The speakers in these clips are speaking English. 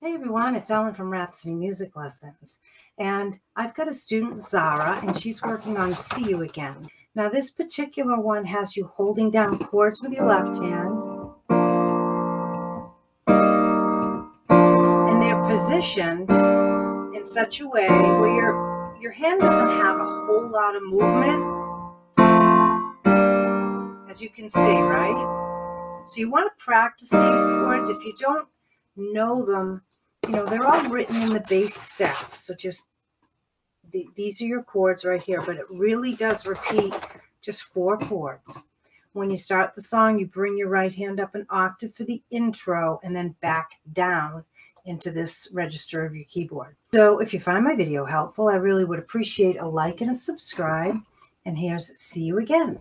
Hey everyone, it's Ellen from Rhapsody Music Lessons. And I've got a student, Zara, and she's working on See You Again. Now, this particular one has you holding down chords with your left hand. And they're positioned in such a way where your, your hand doesn't have a whole lot of movement. As you can see, right? So you want to practice these chords. If you don't know them, you know, they're all written in the bass staff. So just the, these are your chords right here, but it really does repeat just four chords. When you start the song, you bring your right hand up an octave for the intro and then back down into this register of your keyboard. So if you find my video helpful, I really would appreciate a like and a subscribe. And here's see you again.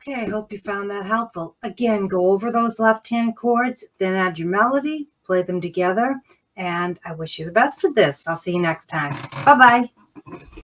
Okay, I hope you found that helpful. Again, go over those left-hand chords, then add your melody, play them together, and I wish you the best with this. I'll see you next time. Bye-bye.